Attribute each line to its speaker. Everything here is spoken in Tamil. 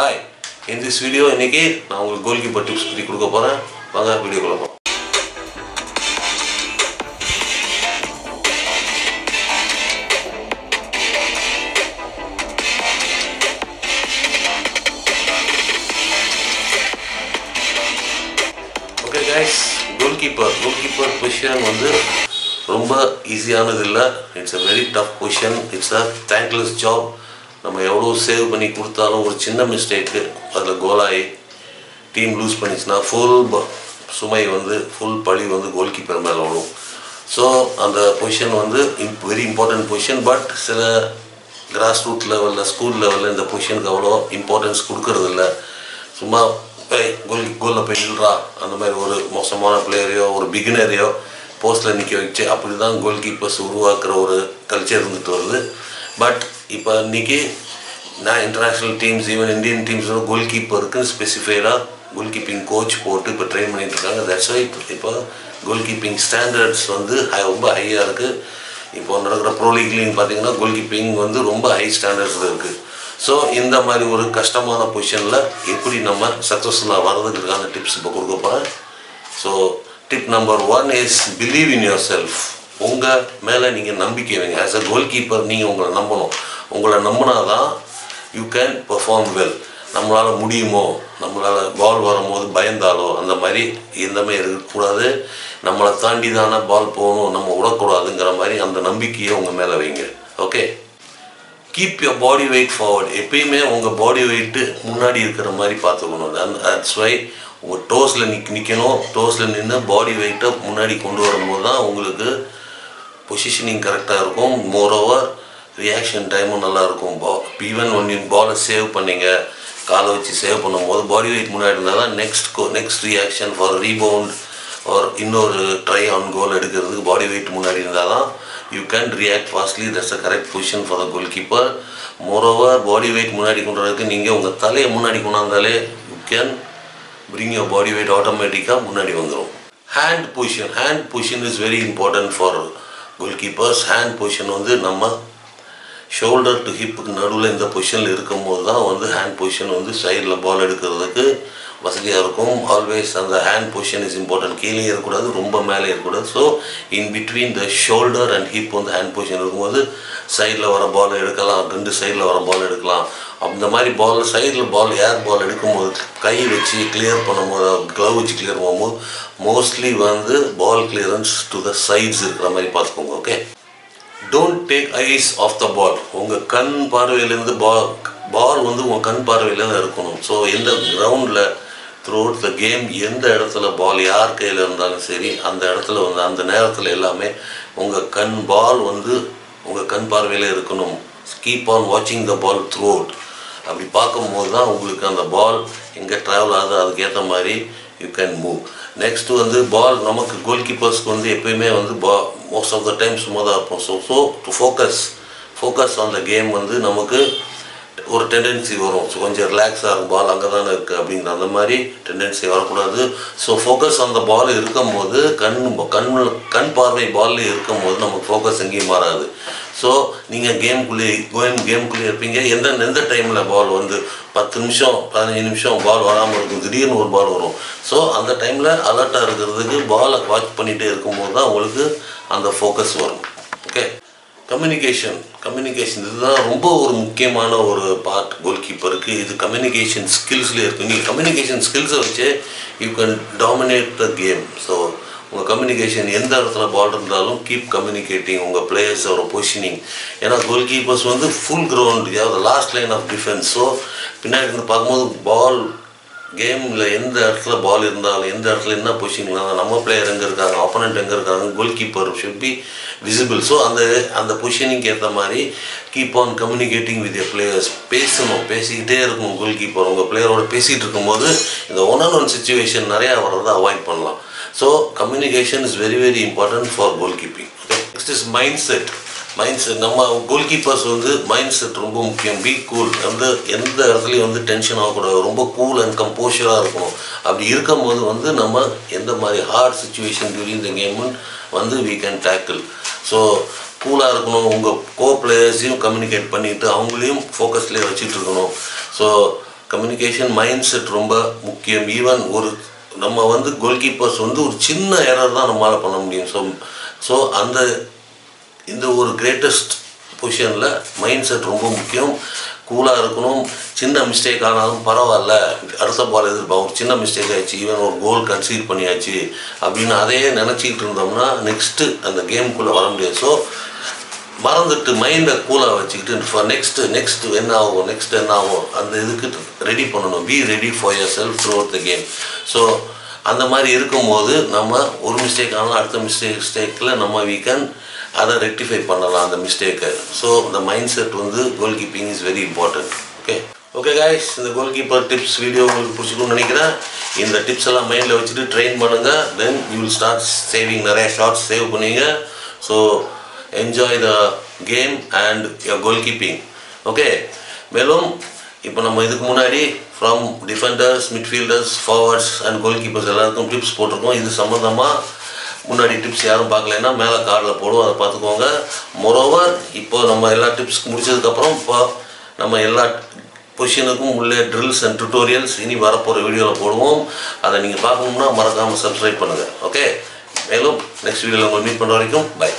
Speaker 1: ஹாய் இன் திஸ் வீடியோ இன்னைக்கு நான் உங்களுக்கு கோல் கீப்பர் டிப்ஸ் பற்றி கொடுக்க போகிறேன் வாங்க வீடியோக்குள்ள போகலாம் okay guys goal keeper goal keeper position வந்து ரொம்ப ஈஸியானது இல்லை. It's a very tough position it's a thankless job நம்ம எவ்வளோ சேவ் பண்ணி கொடுத்தாலும் ஒரு சின்ன மிஸ்டேக்கு அதில் கோலாயி டீம் லூஸ் பண்ணிச்சுன்னா ஃபுல் சுமை வந்து ஃபுல் பழி வந்து கோல் கீப்பர் மேலே விடும் ஸோ அந்த பொசிஷன் வந்து வெரி இம்பார்ட்டன்ட் பொசிஷன் பட் சில கிராஸ் ரூட் லெவலில் ஸ்கூல் லெவலில் இந்த பொசிஷனுக்கு அவ்வளோ இம்பார்ட்டன்ஸ் கொடுக்கறதில்ல. சும்மா ஏய் கோல் கோலில் போய் நில்றா. அந்த மாதிரி ஒரு மோசமான பிளேயரையோ ஒரு பிகினரையோ போஸ்ட்டில் நிற்க வச்சு அப்படி தான் கோல் கீப்பர்ஸ் உருவாக்குற ஒரு கல்ச்சர் இருந்துட்டு வருது. பட் இப்போ இன்றைக்கி நான் இன்டர்நேஷ்னல் டீம்ஸ் ஈவன் இந்தியன் டீம்ஸோட கோல் கீப்பருக்கு ஸ்பெசிஃபைடாக கோல் கீப்பிங் கோச் போட்டு இப்போ ட்ரெயின் பண்ணிகிட்டு இருக்காங்க. தட்ஸ் வை இப்போ கோல் கீப்பிங் ஸ்டாண்டர்ட்ஸ் வந்து ரொம்ப ஹையாக இருக்குது இப்போ நடக்கிற ப்ரோ பார்த்தீங்கன்னா கோல் கீப்பிங் வந்து ரொம்ப ஹை ஸ்டாண்டர்ட்ஸில் இருக்குது ஸோ இந்த மாதிரி ஒரு கஷ்டமான பொசிஷனில் எப்படி நம்ம சக்ஸஸ்ஃபுல்லாக வர்றதுக்கான டிப்ஸ் இப்போ கொடுக்க போகிறேன் so tip number one is believe in yourself உங்கள் மேலே நீங்கள் நம்பிக்கை வைங்க. ஆஸ் அ கோல் கீப்பர் நீங்கள் உங்களை நம்பணும். உங்களை நம்பினா தான் யூ கேன் பெர்ஃபார்ம் வெல் நம்மளால் முடியுமோ நம்மளால் பால் வரும்போது பயந்தாலோ அந்த மாதிரி எந்த மாதிரி இருக்கக்கூடாது. நம்மளை தாண்டி தானே பால் போகணும் நம்ம விடக்கூடாதுங்கிற மாதிரி அந்த நம்பிக்கையை உங்கள் மேலே வைங்க. Okay keep your body weight forward எப்பயுமே உங்கள் பாடி வெயிட்டு முன்னாடி இருக்கிற மாதிரி பார்த்துக்கணும். தட்ஸ் வை உங்கள் டோஸில் நிக் நிற்கணும் டோஸில் நின்று பாடி வெயிட்டை முன்னாடி கொண்டு வரும்போது தான் உங்களுக்கு பொசிஷனிங் கரெக்டாக இருக்கும். மோரோவர் ரியாக்ஷன் டைமும் நல்லாயிருக்கும் பா ஈவன் ஒன் பாலை சேவ் பண்ணிங்க. காலை வச்சு சேவ் பண்ணும்போது பாடி வெயிட் முன்னாடி இருந்தால் தான் next go next reaction for rebound for இன்னொரு ட்ரை ஆன் கோல் எடுக்கிறதுக்கு பாடி வெயிட் முன்னாடி இருந்தால் தான் you can react fastly that's a correct position for the goal keeper moreover body weight முன்னாடி கொண்டுறதுக்கு நீங்கள் உங்கள் தலையை முன்னாடி கொண்டாந்தாலே you can bring your body weight ஆட்டோமேட்டிக்காக முன்னாடி வந்துடும் hand position hand position is very important for goal keepers hand position வந்து நம்ம ஷோல்டர் டு ஹிப்புக்கு நடுவில் இந்த பொசிஷனில் இருக்கும்போது தான் வந்து ஹேண்ட் பொசிஷன் வந்து சைடில் பால் எடுக்கிறதுக்கு வசதியாக இருக்கும். ஆல்வேஸ் அந்த ஹேண்ட் பொசிஷன் இஸ் இம்பார்ட்டன்ட் கீழே இருக்கக்கூடாது ரொம்ப மேலே இருக்கக்கூடாது so in between the shoulder and hip வந்து ஹேண்ட் பொசிஷன் இருக்கும்போது சைடில் வர பால் எடுக்கலாம் ரெண்டு சைடில் வர பால் எடுக்கலாம். அந்த மாதிரி பால் சைடில் பால் ஏர் பால் எடுக்கும்போது கை வச்சு கிளியர் பண்ணும்போது க்ளவ் வச்சு கிளியர் பண்ணும்போது மோஸ்ட்லி வந்து ball clearance to the sides இருக்கிற மாதிரி பார்த்துக்கோங்க okay don't take eyes off the ball உங்கள் கண் பார்வையிலேருந்து பால் பால் வந்து உங்கள் கண் பார்வையில் தான் இருக்கணும் ஸோ எந்த கிரவுண்டில் த்ரூ அவுட் த கேம் எந்த இடத்துல பால் யார் கையில் இருந்தாலும் சரி அந்த இடத்துல வந்து அந்த நேரத்தில் எல்லாமே உங்கள் கண் பால் வந்து உங்கள் கண் பார்வையில் இருக்கணும். கீப் ஆன் வாட்சிங் த பால் த்ரூ அவுட் அப்படி பார்க்கும்போது தான் உங்களுக்கு அந்த பால் எங்கே ட்ராவல் ஆகுது. அதுக்கேற்ற மாதிரி யூ கேன் மூவ் நெக்ஸ்ட்டு வந்து பால் நமக்கு கோல் கீப்பர்ஸ்க்கு வந்து எப்பயுமே வந்து பா மோஸ்ட் ஆஃப் த டைம் சும்மா தான் இருப்போம். So so to focus focus on the game வந்து நமக்கு ஒரு டெண்டன்சி வரும். ஸோ கொஞ்சம் ரிலாக்ஸாக இருக்கும் பால் அங்கே தானே இருக்குது அப்படிங்கிற அந்த மாதிரி டெண்டன்சி வரக்கூடாது. ஸோ ஃபோக்கஸ் அந்த பால் இருக்கும்போது கண் கண் கண் பார்வை பால்ல இருக்கும்போது நமக்கு ஃபோக்கஸ் எங்கேயும் மாறாது. ஸோ நீங்கள் கேம்குள்ளே கேம் கேம்குள்ளே இருப்பீங்க. எந்த எந்த டைமில் பால் வந்து பத்து நிமிஷம் பதினஞ்சு நிமிஷம் பால் வராமல் இருக்கும் திடீர்னு ஒரு பால் வரும். ஸோ அந்த டைமில் அலர்ட்டாக இருக்கிறதுக்கு பாலை வாட்ச் பண்ணிகிட்டே இருக்கும்போது தான் உங்களுக்கு அந்த ஃபோக்கஸ் வரும். ஓகே கம்யூனிகேஷன் கம்யூனிகேஷன் இதுதான் ரொம்ப ஒரு முக்கியமான ஒரு பார்ட் கோல் கீப்பருக்கு இது கம்யூனிகேஷன் ஸ்கில்ஸ்லேயே இருக்கும் நீங்கள் கம்யூனிகேஷன் ஸ்கில்ஸை வச்சு you can dominate the game so உங்கள் கம்யூனிகேஷன் எந்த இடத்துல பால் இருந்தாலும் கீப் கம்யூனிகேட்டிங் உங்கள் பிளேயர்ஸோட பொசிஷனிங் ஏன்னா கோல் கீப்பர்ஸ் வந்து ஃபுல் கிரவுண்ட் யாவது last line of defence so பின்னாடி இருந்து பார்க்கும்போது பால் கேமில் எந்த இடத்துல பால் இருந்தாலும் எந்த இடத்துல என்ன பொசிஷன் நம்ம பிளேயர் எங்கே இருக்காங்க ஆப்போனண்ட் எங்கே இருக்காங்க goal keeper should be visible so அந்த அந்த பொசிஷனிங்க்கு ஏற்ற மாதிரி keep on communicating with a players பேசணும் பேசிக்கிட்டே இருக்கணும் கோல் கீப்பர் உங்கள் பிளேயரோட பேசிகிட்டு இருக்கும்போது இந்த ஒன் அண்ட் ஒன் சுச்சுவேஷன் நிறையா வர்றதை அவாய்ட் பண்ணலாம். So communication is very very important for goal keeping next is mind set mind set நம்ம கோல் கீப்பர்ஸ் வந்து மைண்ட் செட் ரொம்ப முக்கியம். பி கூல் வந்து எந்த இடத்துலையும் வந்து டென்ஷன் ஆகக்கூடாது. ரொம்ப கூல் அண்ட் கம்போஷராக இருக்கணும். அப்படி இருக்கும்போது வந்து நம்ம எந்த மாதிரி hard situation during the game வந்து வீ கேன் டேக்கிள் ஸோ கூலாக இருக்கணும். உங்கள் கோ பிளேயர்ஸையும் கம்யூனிகேட் பண்ணிவிட்டு அவங்களையும் ஃபோக்கஸ்லேயே வச்சுட்டு இருக்கணும். ஸோ கம்யூனிகேஷன் மைண்ட் செட் ரொம்ப முக்கியம். ஈவன் ஒரு நம்ம வந்து கோல் கீப்பர்ஸ் வந்து ஒரு சின்ன எரர் தான் நம்மளால் பண்ண முடியும். ஸோ ஸோ அந்த இந்த ஒரு கிரேட்டஸ்ட் பொசிஷனில் மைண்ட் செட் ரொம்ப முக்கியம். கூலாக இருக்கணும். சின்ன மிஸ்டேக் ஆனாலும் பரவாயில்ல. அடுத்த பால் எதிர்பார்க்கும் ஒரு சின்ன மிஸ்டேக் ஆயிடுச்சு. ஈவன் ஒரு கோல் கன்சீட் பண்ணியாச்சு. அப்படின்னு அதையே நினச்சிக்கிட்டு இருந்தோம்னா நெக்ஸ்ட்டு அந்த கேமுக்குள்ளே வர முடியாது. ஸோ மறந்துட்டு மைண்டை கூலாக வச்சுக்கிட்டு ஃபார் நெக்ஸ்ட்டு நெக்ஸ்ட்டு என்ன ஆகும்? நெக்ஸ்ட் என்ன ஆகும்? அந்த இதுக்கு ரெடி பண்ணணும். Be ready for yourself throughout the game so அந்த மாதிரி இருக்கும்போது நம்ம ஒரு மிஸ்டேக் ஆனால் அடுத்த மிஸ்டேக் மிஸ்டேக்கில் நம்ம வீ கேன் அதை ரெக்டிஃபை பண்ணலாம் அந்த மிஸ்டேக்கை ஸோ இந்த மைண்ட் செட் வந்து goal keeping is very important okay okay guys இந்த கோல் கீப்பர் டிப்ஸ் வீடியோ உங்களுக்கு பிடிச்சிக்கணும்னு நினைக்கிறேன். இந்த டிப்ஸ் எல்லாம் மைண்டில் வச்சுட்டு ட்ரெயின் பண்ணுங்கள் then you will start saving நிறைய ஷார்ட்ஸ் சேவ் பண்ணுவீங்க. So enjoy the game and your goal keeping okay மேலும் இப்போ நம்ம இதுக்கு முன்னாடி from defenders midfielders forwards and goal keepers எல்லாருக்கும் டிப்ஸ் போட்டிருக்கோம். இது சம்மந்தமாக முன்னாடி டிப்ஸ் யாரும் பார்க்கலன்னா மேலே கார்டில் போடுவோம். அதை பார்த்துக்கோங்க. மொரோவர் இப்போ நம்ம எல்லா டிப்ஸ் முடிச்சதுக்கப்புறம் இப்போ நம்ம எல்லா பொசிஷனுக்கும் உள்ளே ட்ரில்ஸ் அண்ட் டுட்டோரியல்ஸ் இனி வரப்போகிற வீடியோவில் போடுவோம். அதை நீங்கள் பார்க்கணும்னா மறக்காமல் சப்ஸ்கிரைப் பண்ணுங்கள் ஓகே மேலும் நெக்ஸ்ட் வீடியோவில் உங்களை மீட் பண்ணுற வரைக்கும் பை